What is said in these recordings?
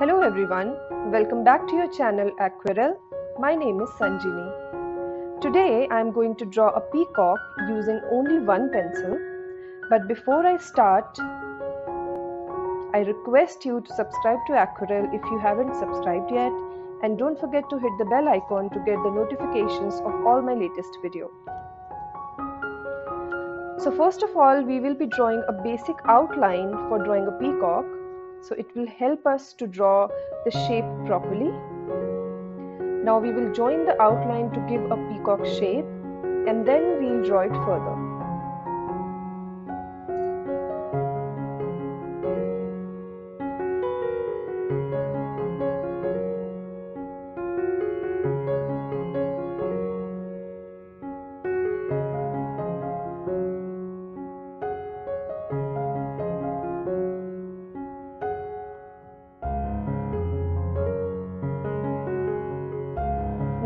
Hello everyone, welcome back to your channel Aquarelle. My name is Sanjini. Today I am going to draw a peacock using only one pencil. But before I start, I request you to subscribe to Aquarelle if you haven't subscribed yet and don't forget to hit the bell icon to get the notifications of all my latest video. So first of all, we will be drawing a basic outline for drawing a peacock so it will help us to draw the shape properly. Now we will join the outline to give a peacock shape and then we'll draw it further.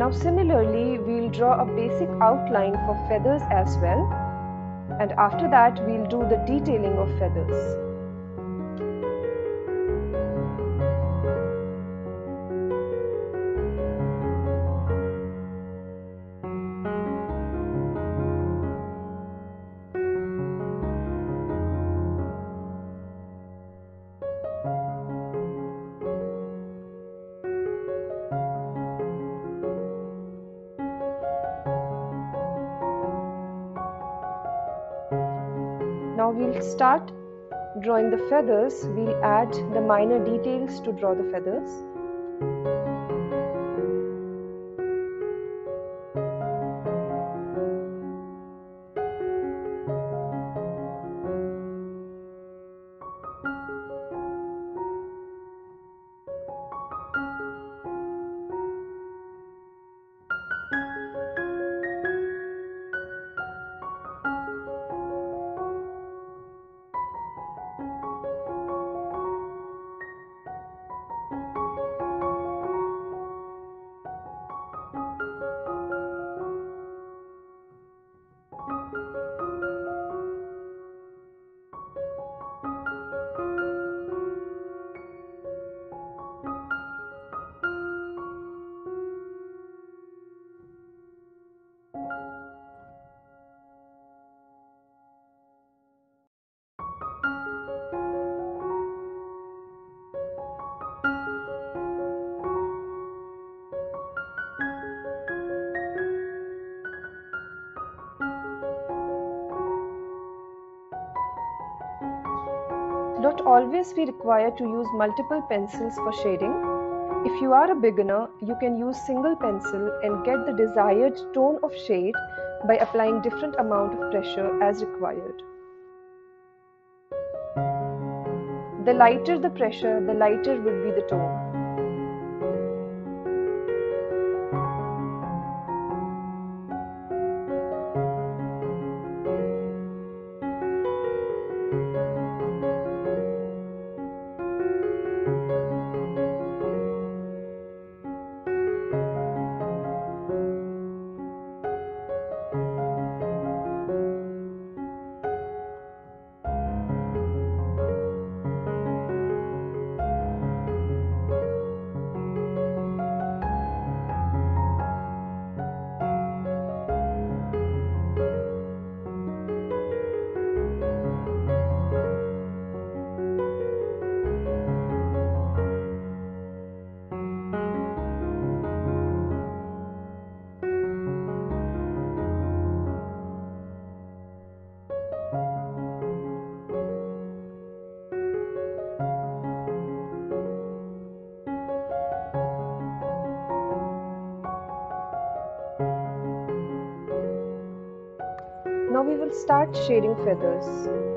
Now similarly, we'll draw a basic outline for feathers as well. And after that, we'll do the detailing of feathers. Now we'll start drawing the feathers. We'll add the minor details to draw the feathers. Not always we require to use multiple pencils for shading. If you are a beginner, you can use single pencil and get the desired tone of shade by applying different amount of pressure as required. The lighter the pressure, the lighter would be the tone. Now we will start shading feathers.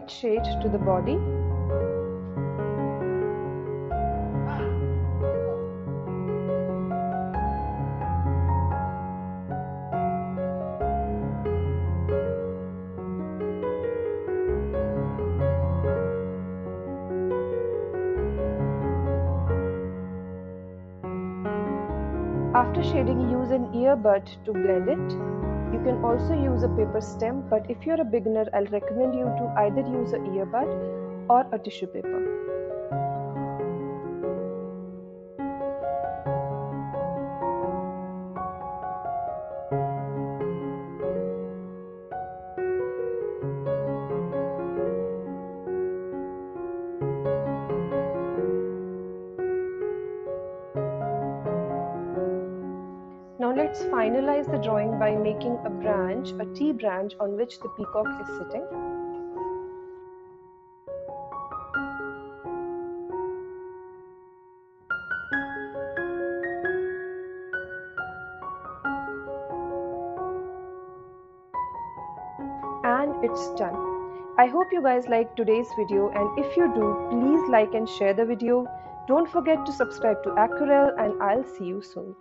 Light shade to the body. After shading, use an earbud to blend it. You can also use a paper stump, but if you're a beginner, I'll recommend you to either use an earbud or a tissue paper. Let's finalize the drawing by making a branch, a T branch on which the peacock is sitting. And it's done. I hope you guys liked today's video and if you do, please like and share the video. Don't forget to subscribe to Aquarelle and I'll see you soon.